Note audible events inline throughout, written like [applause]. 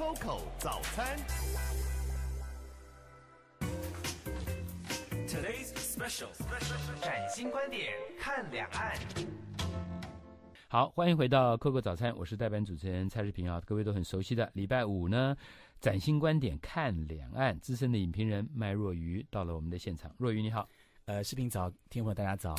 Coco 早餐。Today's special，崭新观点看两岸。好，欢迎回到 Coco 早餐，我是代班主持人蔡世平啊，各位都很熟悉的礼拜五呢，崭新观点看两岸，资深的影评人麦若愚到了我们的现场。若愚你好，呃，视频早，听众大家早。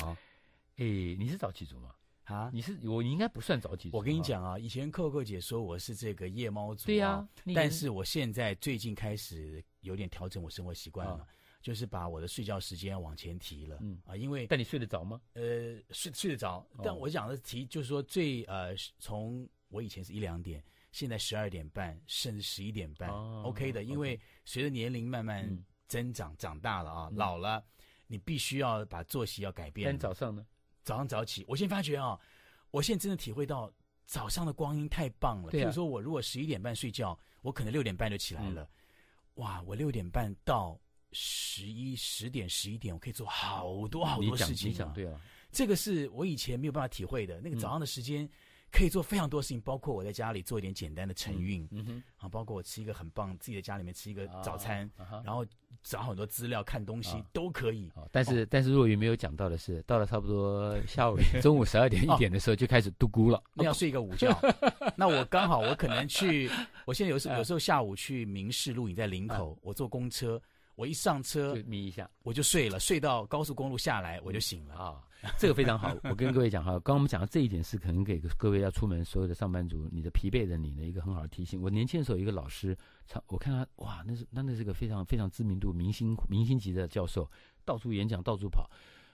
哎，你是早起族吗？啊，你是我，应该不算早起。我跟你讲啊，以前 Coco 姐说我是这个夜猫族，对呀，但是我现在最近开始有点调整我生活习惯了。就是把我的睡觉时间往前提了，嗯啊，因为但你睡得着吗？呃，睡睡得着，但我讲的提就是说最呃，从我以前是一两点，现在十二点半甚至十一点半，OK 的，因为随着年龄慢慢增长，长大了啊，老了，你必须要把作息要改变。但早上呢？早上早起，我先发觉啊，我现在真的体会到早上的光阴太棒了。比如说我如果十一点半睡觉，我可能六点半就起来了，哇，我六点半到。十一十点十一点，我可以做好多好多事情。对了，这个是我以前没有办法体会的。那个早上的时间可以做非常多事情，包括我在家里做一点简单的晨运，嗯哼，啊，包括我吃一个很棒，自己的家里面吃一个早餐，然后找很多资料看东西都可以。但是但是若愚没有讲到的是，到了差不多下午 [laughs] 中午十二点一点的时候就开始嘟咕了，那要睡一个午觉。[laughs] 那我刚好我可能去，[laughs] 我现在有时有时候下午去明仕录影在林口，我坐公车。我一上车就眯一下，我就睡了，睡到高速公路下来我就醒了啊！[laughs] 这个非常好，我跟各位讲哈，刚刚我们讲到这一点是可能给各位要出门所有的上班族，你的疲惫的你的一个很好的提醒。我年轻的时候一个老师，我看他哇，那是那那是个非常非常知名度明星明星级的教授，到处演讲到处跑。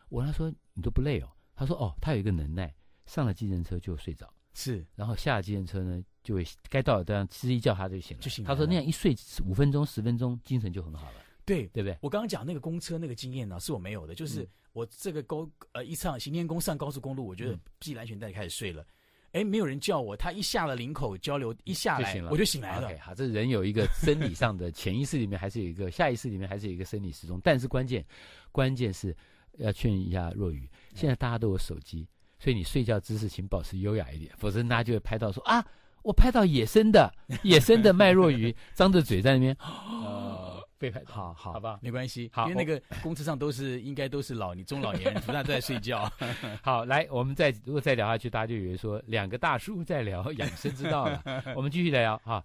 我他说你都不累哦？他说哦，他有一个能耐，上了计程车就睡着，是，然后下了计程车呢就会该到了这样吃一叫他就醒了，就醒。他说那样一睡五分钟十分钟精神就很好了。对对不对？我刚刚讲那个公车那个经验呢，是我没有的。就是我这个高呃一上行天宫上高速公路，我觉得系安全带开始睡了，哎，没有人叫我，他一下了林口交流一下来，我就醒来了。好，这人有一个生理上的潜意识里面还是有一个下意识里面还是有一个生理时钟，但是关键关键是要劝一下若雨，现在大家都有手机，所以你睡觉姿势请保持优雅一点，否则大家就会拍到说啊，我拍到野生的野生的 [laughs] 麦若鱼张着嘴在那边。[laughs] 被拍好好好吧，没关系，因为那个公车上都是应该都是老你中老年人，[laughs] 不但都在睡觉。[laughs] 好，来，我们再如果再聊下去，大家就以为说两个大叔在聊养生之道了。[laughs] 我们继续来聊哈。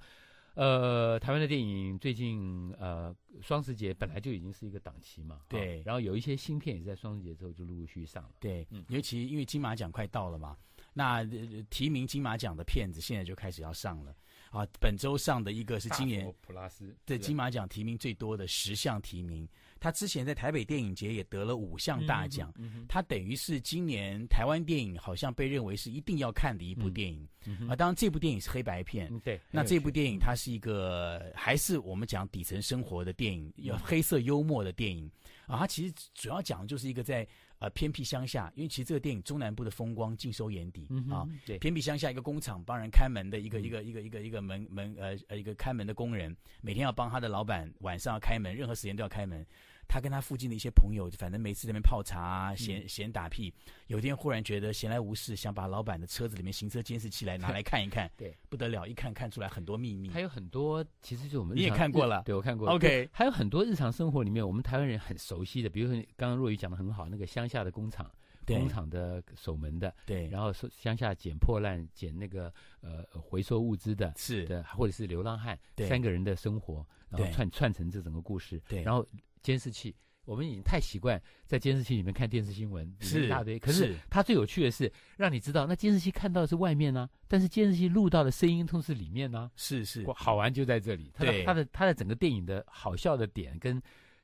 呃，台湾的电影最近呃双十节本来就已经是一个档期嘛，对，然后有一些新片也在双十节之后就陆陆续续上了，对，嗯，尤其因为金马奖快到了嘛，那提名金马奖的片子现在就开始要上了。啊，本周上的一个是今年普拉斯对金马奖提名最多的十项提名，他之前在台北电影节也得了五项大奖，他等于是今年台湾电影好像被认为是一定要看的一部电影啊。当然，这部电影是黑白片，对，那这部电影它是一个还是我们讲底层生活的电影，有黑色幽默的电影啊。它其实主要讲的就是一个在。呃，偏僻乡下，因为其实这个电影中南部的风光尽收眼底啊。对，偏僻乡下一个工厂帮人开门的一个一个一个一个一个门门呃呃一个开门的工人，每天要帮他的老板晚上要开门，任何时间都要开门。他跟他附近的一些朋友，反正每次在那边泡茶、闲闲打屁。有一天忽然觉得闲来无事，想把老板的车子里面行车监视器来拿来看一看。对，不得了，一看看出来很多秘密。还有很多，其实就我们你也看过了，对我看过。OK，还有很多日常生活里面，我们台湾人很熟悉的，比如说刚刚若雨讲的很好，那个乡下的工厂。工厂的守门的，对，然后是乡下捡破烂、捡那个呃回收物资的，是的，或者是流浪汉，三个人的生活，然后串串成这整个故事。对，然后监视器，我们已经太习惯在监视器里面看电视新闻，是一大堆。可是它最有趣的是，让你知道那监视器看到的是外面呢，但是监视器录到的声音都是里面呢。是是，好玩就在这里。它的，它的它的整个电影的好笑的点跟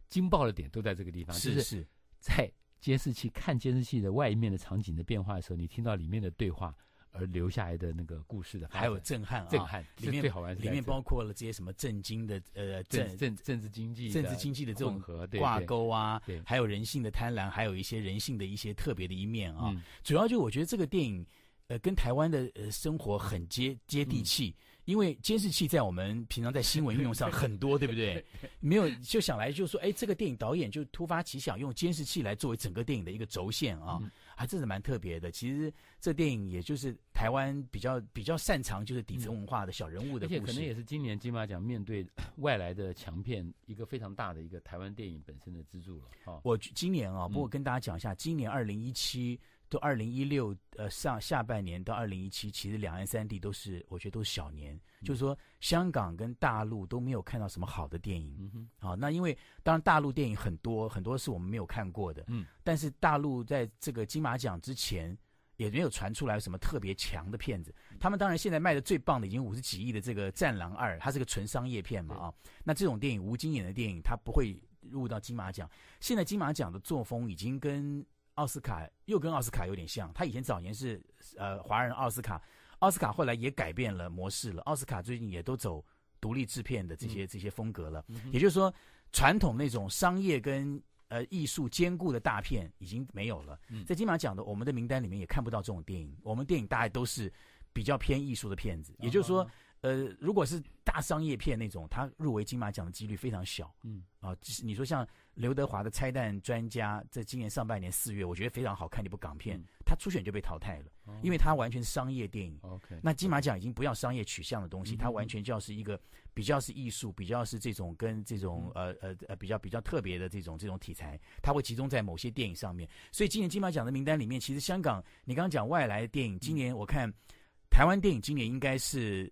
惊爆的点都在这个地方。是是，在。监视器看监视器的外面的场景的变化的时候，你听到里面的对话而留下来的那个故事的，还有震撼，啊震撼里面最好玩，里面包括了这些什么震惊的呃政政政治经济政治经济的这种挂钩啊，还有人性的贪婪，还有一些人性的一些特别的一面啊。主要就我觉得这个电影呃跟台湾的呃生活很接接地气。因为监视器在我们平常在新闻运用上 [laughs] 很多，对不对？[laughs] 没有就想来就说，哎，这个电影导演就突发奇想，用监视器来作为整个电影的一个轴线啊。啊，这是蛮特别的。其实这电影也就是台湾比较比较擅长就是底层文化的小人物的故事，而且可能也是今年金马奖面对 [coughs] 外来的强片一个非常大的一个台湾电影本身的支柱了。哈，我今年啊，不过跟大家讲一下，今年二零一七。都二零一六呃上下半年到二零一七，其实两岸三地都是我觉得都是小年，就是说香港跟大陆都没有看到什么好的电影。嗯哼，好，那因为当然大陆电影很多很多是我们没有看过的，嗯，但是大陆在这个金马奖之前也没有传出来什么特别强的片子。他们当然现在卖的最棒的已经五十几亿的这个《战狼二》，它是个纯商业片嘛啊，那这种电影吴京演的电影，它不会入到金马奖。现在金马奖的作风已经跟奥斯卡又跟奥斯卡有点像，他以前早年是呃华人奥斯卡，奥斯卡后来也改变了模式了。奥斯卡最近也都走独立制片的这些这些风格了，也就是说，传统那种商业跟呃艺术兼顾的大片已经没有了。在金马奖的我们的名单里面也看不到这种电影，我们电影大概都是比较偏艺术的片子，也就是说。呃，如果是大商业片那种，他入围金马奖的几率非常小。嗯，啊，你说像刘德华的《拆弹专家》在今年上半年四月，我觉得非常好看的一部港片，他初选就被淘汰了，因为他完全是商业电影。OK，那金马奖已经不要商业取向的东西，它完全就要是一个比较是艺术，比较是这种跟这种呃呃呃比较比较特别的这种这种题材，它会集中在某些电影上面。所以今年金马奖的名单里面，其实香港你刚刚讲外来的电影，今年我看台湾电影今年应该是。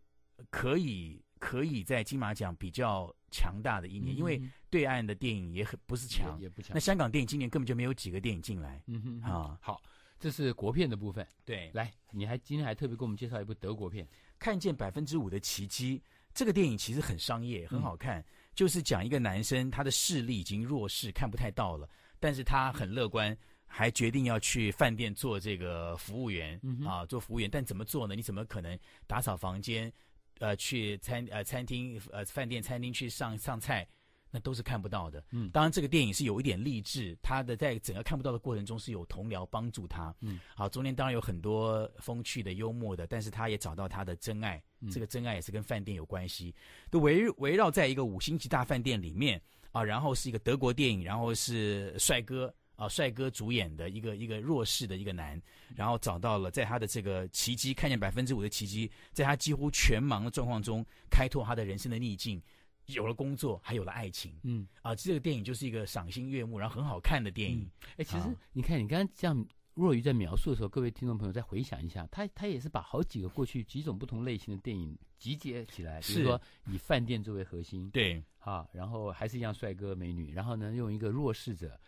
可以可以在金马奖比较强大的一年，因为对岸的电影也很不是强，也不强。那香港电影今年根本就没有几个电影进来。嗯哼，啊，好，这是国片的部分。对，来，你还今天还特别给我们介绍一部德国片，《看见百分之五的奇迹》。这个电影其实很商业，很好看，就是讲一个男生他的视力已经弱视，看不太到了，但是他很乐观。还决定要去饭店做这个服务员啊，做服务员，但怎么做呢？你怎么可能打扫房间？呃，去餐呃餐厅呃饭店餐厅去上上菜，那都是看不到的。嗯，当然这个电影是有一点励志，他的在整个看不到的过程中是有同僚帮助他。嗯，好，中间当然有很多风趣的、幽默的，但是他也找到他的真爱。这个真爱也是跟饭店有关系，都围围绕在一个五星级大饭店里面啊，然后是一个德国电影，然后是帅哥。啊，帅哥主演的一个一个弱势的一个男，然后找到了在他的这个奇迹，看见百分之五的奇迹，在他几乎全盲的状况中，开拓他的人生的逆境，有了工作，还有了爱情。嗯，啊，这个电影就是一个赏心悦目，然后很好看的电影。哎，其实你看，你刚刚这样若愚在描述的时候，各位听众朋友再回想一下，他他也是把好几个过去几种不同类型的电影集结起来，比如说以饭店作为核心，对，啊，然后还是一样帅哥美女，然后呢，用一个弱势者。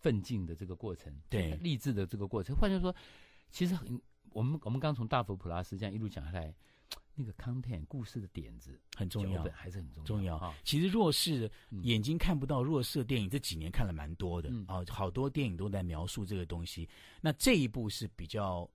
奋进的这个过程，对励志的这个过程，换句话说，其实很我们我们刚从大佛普拉斯这样一路讲下来，那个 content 故事的点子很重要，还是很重要重要哈。其实弱势眼睛看不到弱势电影这几年看了蛮多的啊，好多电影都在描述这个东西。那这一部是比较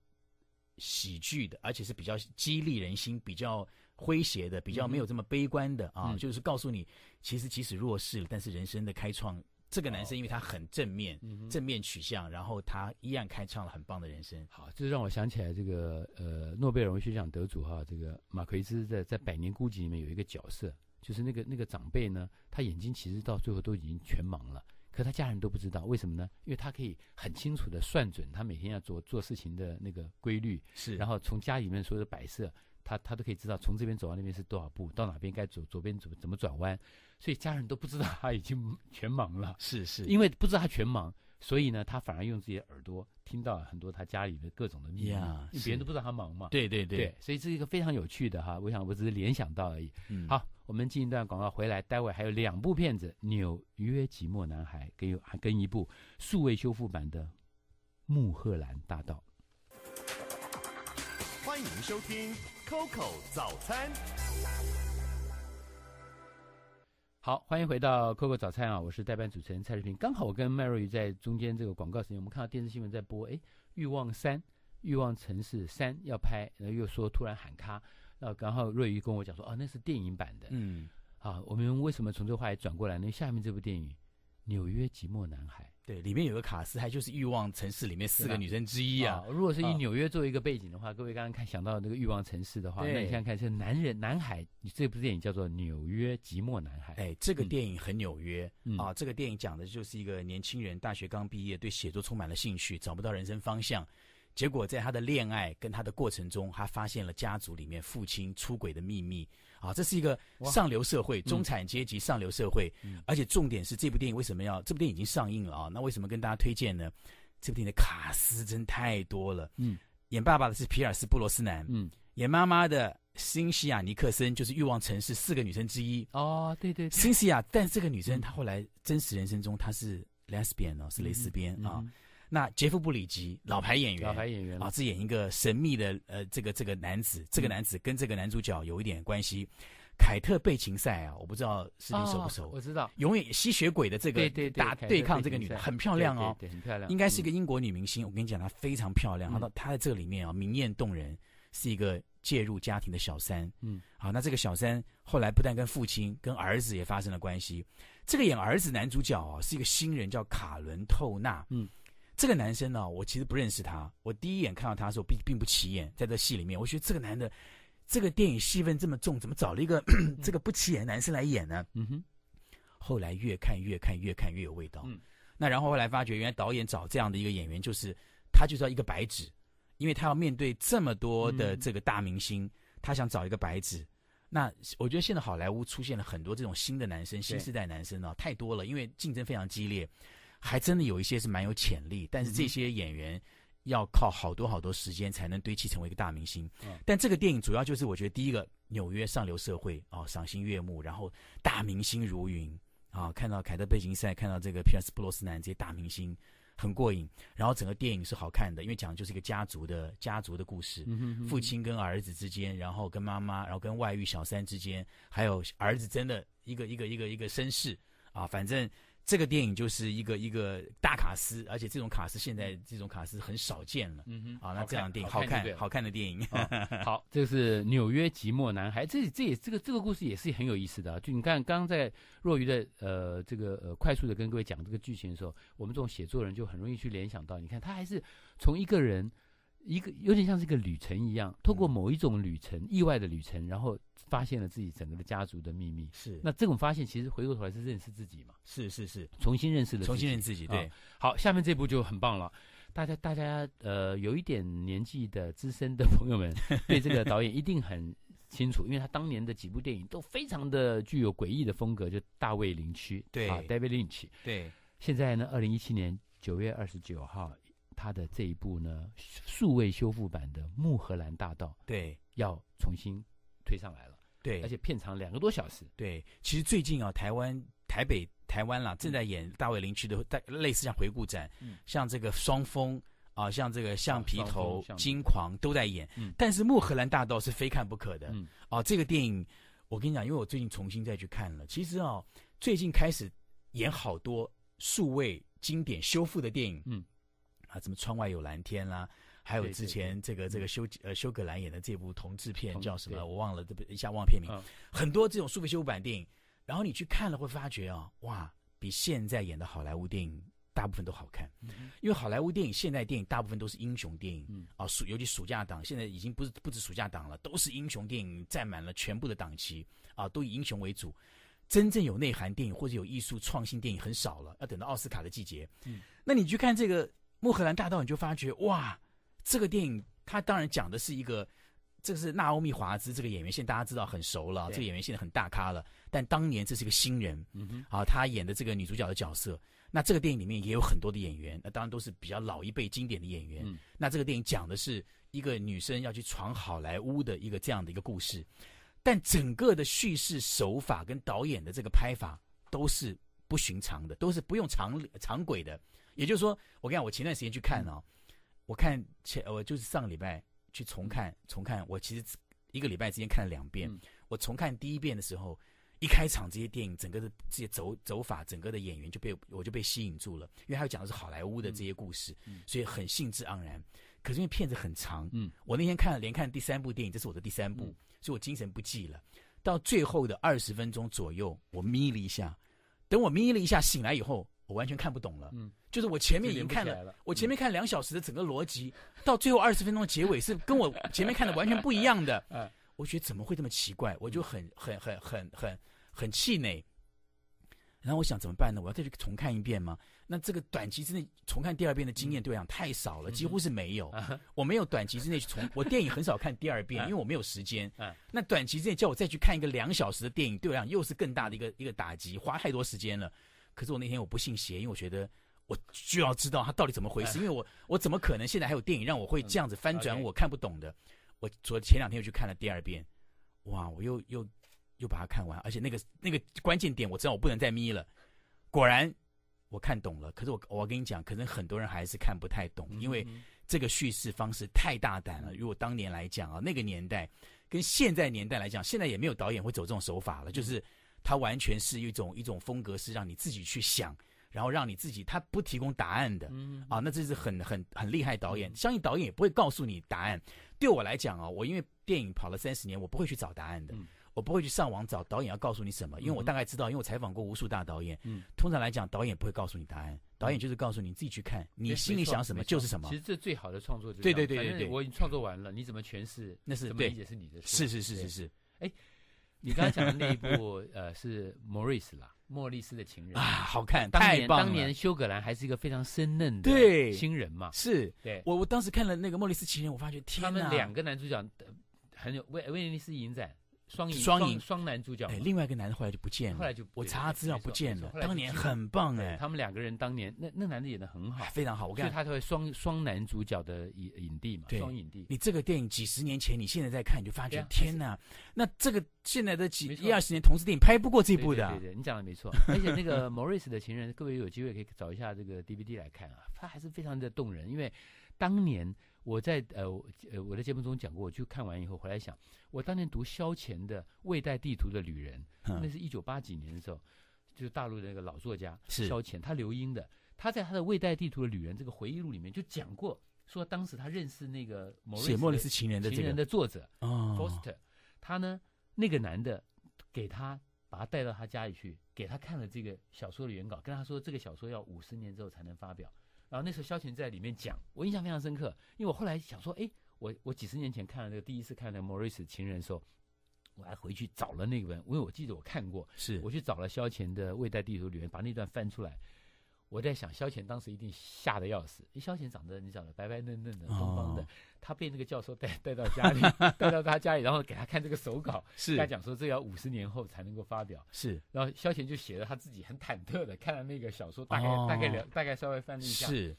喜剧的，而且是比较激励人心、比较诙谐的、比较没有这么悲观的啊，就是告诉你，其实即使弱势，但是人生的开创。这个男生因为他很正面，正面取向，然后他依然开创了很棒的人生。好，这让我想起来这个呃，诺贝尔文学奖得主哈，这个马奎兹在在《百年孤寂》里面有一个角色，就是那个那个长辈呢，他眼睛其实到最后都已经全盲了，可他家人都不知道为什么呢？因为他可以很清楚的算准他每天要做做事情的那个规律，是，然后从家里面所有的摆设，他他都可以知道从这边走到那边是多少步，到哪边该走左边怎么怎么转弯。所以家人都不知道他已经全盲了，是是，因为不知道他全盲，所以呢，他反而用自己的耳朵听到了很多他家里的各种的秘密，别人都不知道他忙嘛。对对对，所以这是一个非常有趣的哈，我想我只是联想到而已。好，我们进一段广告回来，待会还有两部片子，《纽约寂寞男孩》跟有还跟一部数位修复版的《穆赫兰大道》。欢迎收听 Coco 早餐。好，欢迎回到 Coco 早餐啊！我是代班主持人蔡志平。刚好我跟麦若愚在中间这个广告时间，我们看到电视新闻在播，哎，《欲望三》《欲望城市三》要拍，然后又说突然喊卡，然后刚好若愚跟我讲说，哦，那是电影版的。嗯，好，我们为什么从这个话题转过来呢？下面这部电影《纽约寂寞男孩》，对，里面有个卡斯，还就是《欲望城市》里面四个女生之一啊啊。。如果是以啊纽约作为一个背景的话，各位刚刚看想到那个欲望城市的话，那你想想看，是男人男孩，这部电影叫做《纽约寂寞男孩》。哎，这个嗯电影很纽约、嗯啊！这个电影讲的就是一个年轻人，大学刚毕业，对写作充满了兴趣，找不到人生方向。结果在他的恋爱跟他的过程中，他发现了家族里面父亲出轨的秘密啊！这是一个上流社会、中产阶级上流社会，嗯而且重点是这部电影为什么要？这部电影已经上映了啊！那为什么跟大家推荐呢？这部电影的卡斯真太多了。嗯演爸爸的是皮尔斯·布罗斯南，嗯，演妈妈的辛西亚·尼克森就是《欲望城市》四个女生之一。哦，对对对，辛西亚，但这个女生嗯她后来真实人生中她是 lesbian 哦，是蕾丝边啊。嗯那杰夫·布里吉，老牌演员，老牌演员啊，是演一个神秘的呃这个这个男子，这个嗯男子跟这个男主角有一点关系。凯特·贝琴赛啊，我不知道是你熟不熟？哦我知道，永远吸血鬼的这个对对对打对抗这个女的很漂亮哦，对对对很漂亮，应该是一嗯个英国女明星。我跟你讲，她非常漂亮，嗯她到她在这个里面啊，明艳动人，是一个介入家庭的小三。嗯，好，那这个小三后来不但跟父亲，跟儿子也发生了关系。这个演儿子男主角啊，是一个新人，叫卡伦·透纳。嗯，这个男生呢，我其实不认识他。我第一眼看到他的时候，并并不起眼，在这戏里面，我觉得这个男的，这个电影戏份这么重，怎么找了一个 [clears throat] 这个不起眼的男生来演呢？嗯哼，后来越看越看越看越有味道。嗯，那然后后来发觉，原来导演找这样的一个演员，就是他就是要一个白纸，因为他要面对这么多的嗯这个大明星，他想找一个白纸。那我觉得现在好莱坞出现了很多这种新的男生、新时代男生啊，太多了，因为竞争非常激烈，还真的有一些是蛮有潜力，但是这些演员要靠好多好多时间才能堆砌成为一个大明星。嗯但这个电影主要就是我觉得第一个纽约上流社会啊、赏心悦目，然后大明星如云啊，看到凯特·贝金赛，看到这个皮尔斯·布罗斯南这些大明星。很过瘾，然后整个电影是好看的，因为讲的就是一个家族的家族的故事，嗯哼哼父亲跟儿子之间，然后跟妈妈，然后跟外遇小三之间，还有儿子真的一个一个一个一个身世啊，反正这个电影就是一个一个大卡司，而且这种卡司现在这种卡司很少见了嗯哼，啊。那这样的电影好好看对好看的电影，[laughs] 好，这是纽约寂寞男孩，这这也这个这个故事也是很有意思的、啊。就你看，刚刚在若愚的呃这个呃快速的跟各位讲这个剧情的时候，我们这种写作人就很容易去联想到，你看他还是从一个人一个有点像是一个旅程一样，透过某一种旅程、意外的旅程，然后发现了自己整个的家族的秘密。是那这种发现其实回过头来是认识自己嘛，是是是，重新认识了重新认自己。自己，对啊，好，下面这部就很棒了。大家，大家，呃，有一点年纪的资深的朋友们，对这个导演一定很清楚，因为他当年的几部电影都非常的具有诡异的风格，就大卫林区，对啊，David Lynch。对，现在呢，二零一七年九月二十九号，他的这一部呢数位修复版的《木荷兰大道对，》要重新推上来了，对，而且片长两个多小时。对，其实最近啊，台湾、台北、台湾啦，正在演大卫林区的带类似像回顾展，嗯像这个双峰啊，像这个橡皮双头金狂都在演，嗯但是木荷兰大道是非看不可的。嗯啊，这个电影我跟你讲，因为我最近重新再去看了，其实啊，最近开始演好多数位经典修复的电影，嗯，啊，什么窗外有蓝天啦。还有之前这个这个修呃修格兰演的这部同志片叫什么？我忘了，这不一下忘了片名。嗯很多这种苏菲修复版电影，然后你去看了会发觉啊，哇，比现在演的好莱坞电影大部分都好看。因为好莱坞电影、现代电影大部分都是英雄电影，嗯啊，暑尤其暑假档，现在已经不是不止暑假档了，都是英雄电影占满了全部的档期，啊，都以英雄为主。真正有内涵电影或者有艺术创新电影很少了，要等到奥斯卡的季节。嗯，那你去看这个《穆荷兰大道》，你就发觉哇，这个电影它当然讲的是一个，这个是纳欧米华兹这个演员，现在大家知道很熟了，这个演员现在很大咖了，但当年这是一个新人，嗯哼，啊，他演的这个女主角的角色。那这个电影里面也有很多的演员，那当然都是比较老一辈经典的演员。嗯那这个电影讲的是一个女生要去闯好莱坞的一个这样的一个故事，但整个的叙事手法跟导演的这个拍法都是不寻常的，都是不用常常轨的。也就是说，我跟你讲，我前段时间去看啊，我看前我就是上个礼拜去重看重看，我其实一个礼拜之间看了两遍。嗯我重看第一遍的时候，一开场这些电影整个的这些走走法，整个的演员就被我就被吸引住了，因为他讲的是好莱坞的这些故事，嗯所以很兴致盎然。可是因为片子很长，嗯我那天看了连看第三部电影，这是我的第三部，嗯所以我精神不济了。到最后的二十分钟左右，我眯了一下，等我眯了一下醒来以后，我完全看不懂了。嗯，就是我前面已经看了，我前面看两小时的整个逻辑，到最后二十分钟的结尾是跟我前面看的完全不一样的。[laughs] 嗯我觉得怎么会这么奇怪？我就很很很很很很气馁。然后我想怎么办呢？我要再去重看一遍吗？那这个短期之内重看第二遍的经验对我讲太少了，几乎是没有。我没有短期之内去重，我电影很少看第二遍，因为我没有时间嗯。那短期之内叫我再去看一个两小时的电影，对我讲又是更大的一个一个打击，花太多时间了。可是我那天我不信邪，因为我觉得我就要知道他到底怎么回事，因为我我怎么可能现在还有电影让我会这样子翻转我看不懂的？我昨前两天又去看了第二遍，哇，我又又又把它看完，而且那个那个关键点我知道我不能再眯了。果然我看懂了，可是我我跟你讲，可能很多人还是看不太懂，因为嗯这个叙事方式太大胆了。如果当年来讲啊，那个年代跟现在年代来讲，现在也没有导演会走这种手法了，就是它完全是一种一种风格，是让你自己去想，然后让你自己，他不提供答案的。嗯。啊，那这是很很很厉害导演，相信导演也不会告诉你答案。对我来讲啊，我因为电影跑了三十年，我不会去找答案的，嗯。我不会去上网找导演要告诉你什么，因为我嗯。大概知道，因为我采访过无数大导演，嗯。通常来讲，导演不会告诉你答案，导演就是告诉你自己去看，你心里想什么就是什么。其。实这最好的创作就是对对对对对。我已经创作完了，你怎么诠释，那是对怎么理解是你的事。是是是对是。是你刚刚讲的那一部，呃，是莫瑞斯啦，莫里斯的情人啊，。好看，当年太棒了。当年休格兰还是一个非常生嫩的对新人嘛，是对，我我当时看了那个《莫里斯情人》，我发觉天他们哪两个男主角呃很有威威尼斯影展双赢双赢双男主角哎，，另外一个男的后来就不见了，后来就我对查资料不见了当年很棒哎，他们两个人当年那那男的演的很好哎，非常好。我看他才会双双男主角的影影帝嘛，对双影帝。你这个电影几十年前，你现在在看，你就发觉天哪，那这个现在的几一二十年同志电影拍不过这对部的对对，你讲的没错。[laughs] 而且那个 Morris 的情人，各位有机会可以找一下这个 DVD 来看啊，他还是非常的动人。因为当年我在呃我呃我的节目中讲过，我去看完以后回来想，我当年读萧乾的《未带地图的旅人》，那嗯是一九八几年的时候，就是大陆的那个老作家是萧乾，他留英的，他在他的《未带地图的旅人》这个回忆录里面就讲过，说当时他认识那个某写莫里斯情人的情这个人的作者。哦 Foster，他呢，那个男的给他把他带到他家里去，给他看了这个小说的原稿，跟他说这个小说要五十年之后才能发表。然后那时候萧乾在里面讲，我印象非常深刻，因为我后来想说，哎，我我几十年前看了那个第一次看那个莫瑞斯情人的时候，我还回去找了那个本，因为我记得我看过，是我去找了萧乾的《未带地图》里面，把那段翻出来。我在想，萧乾当时一定吓得要死。萧乾长得你晓得白白嫩嫩的、东方的，哦他被那个教授带带到家里，[laughs] 带到他家里，然后给他看这个手稿，是他讲说这要五十年后才能够发表。是然后萧乾就写了他自己很忐忑的看了那个小说，大概、哦大概了大概稍微翻了一下，是，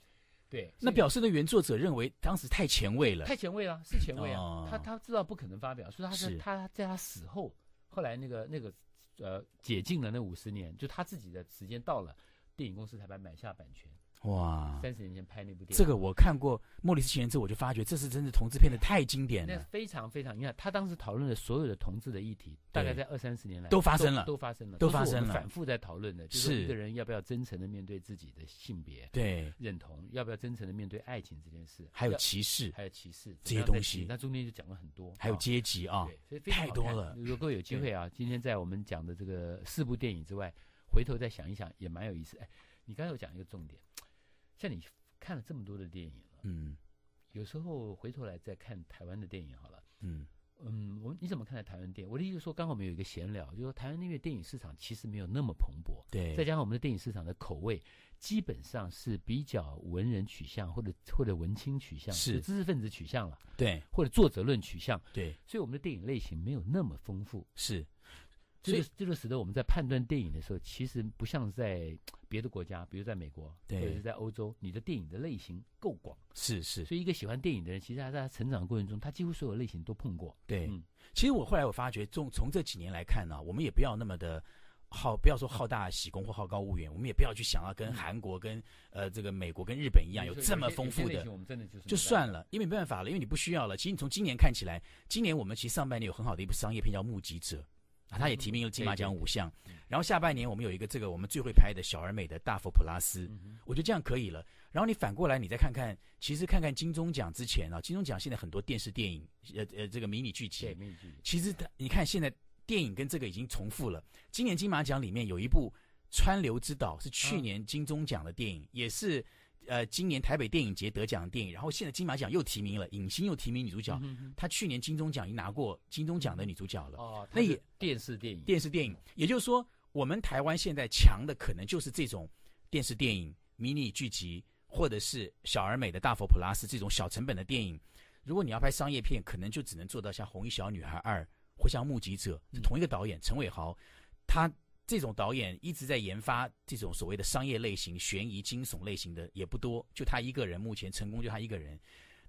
对，那表示的原作者认为当时太前卫了太，前卫了，是前卫啊。哦他他知道不可能发表，所以他是他在他死后，后来那个那个呃解禁了那五十年，就他自己的时间到了，电影公司才把买下版权。哇！三十年前拍那部电影，这个我看过《莫里斯情人》之后，我就发觉这是真的同志片的太经典了。那非常非常，你看他当时讨论的所有的同志的议题，大概在二三十年来都发生了。都发生了，都发生了。反复在讨论的，就是一个人要不要真诚的面对自己的性别对，认同，要不要真诚的面对爱情这件事，还有歧视，还有歧视这些东西。那中间就讲了很多，还有啊阶级啊，对，所以太多了。如果有机会啊，今天在我们讲的这个四部电影之外，回头再想一想，也蛮有意思。哎，你刚才有讲一个重点，像你看了这么多的电影了，嗯有时候回头来再看台湾的电影好了。嗯，嗯，我你怎么看待台湾电影？我的意思说，刚好我们有一个闲聊，就是说台湾那边电影市场其实没有那么蓬勃，对，再加上我们的电影市场的口味基本上是比较文人取向，或者或者文青取向，是知识分子取向了，对或者作者论取向，对所以我们的电影类型没有那么丰富。是，这所以就这就使得我们在判断电影的时候，其实不像在 [tsk] 别的国家，比如在美国或对者是在欧洲，你的电影的类型够广，是是，所以一个喜欢电影的人，其实他在他成长的过程中，他几乎所有类型都碰过。对。嗯其实我后来我发觉，从从这几年来看呢、我们也不要那么的好，不要说好大喜功或好高骛远，我们也不要去想要跟嗯韩国、跟呃这个美国、跟日本一样有有这么丰富的就算了，因为没办法了，因为你不需要了。其实你从今年看起来，今年我们其实上半年有很好的一部商业片叫《目击者》，啊，他也提名了金马奖五项嗯。然后下半年我们有一个这个我们最会拍的小而美的大佛普拉斯，嗯我觉得这样可以了。然后你反过来，你再看看，其实看看金钟奖之前啊，金钟奖现在很多电视电影，呃呃，这个迷你剧集对，，没有距离。其实它你看现在电影跟这个已经重复了。今年金马奖里面有一部川流之岛》是去年金钟奖的电影，也是呃今年台北电影节得奖的电影。然后现在金马奖又提名了，影星又提名女主角。她去年金钟奖已经拿过金钟奖的女主角了。哦，那也电视电影，电视电影，也就是说，我们台湾现在强的可能就是这种电视电影、迷你剧集，或者是小而美的大佛普拉斯这种小成本的电影。如果你要拍商业片，可能就只能做到像《红衣小女孩二》或像《目击者》，是同一个导演陈伟豪，他这种导演一直在研发这种所谓的商业类型、悬疑惊悚类型的也不多，就他一个人，目前成功就他一个人。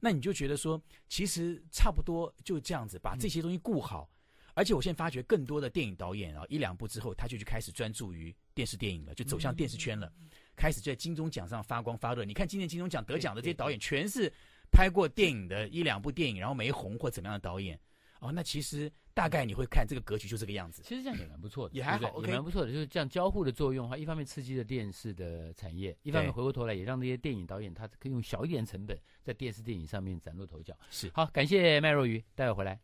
那你就觉得说，其实差不多就这样子，把这些东西顾好。而且我现在发觉更多的电影导演啊，一两部之后，他就去开始专注于电视电影了，就走向电视圈了，开始在金钟奖上发光发热。你看今年金钟奖得奖的这些导演，全是。拍过电影的一两部电影，然后没红或怎么样的导演，哦，那其实大概你会看这个格局就这个样子。其实这样也蛮不错的，也还好，也蛮不错的。就是这样交互的作用的话，一方面刺激了电视的产业，一方面回过头来也让那些电影导演他可以用小一点成本在电视电影上面崭露头角。是，好，感谢麦若愚，待会回来。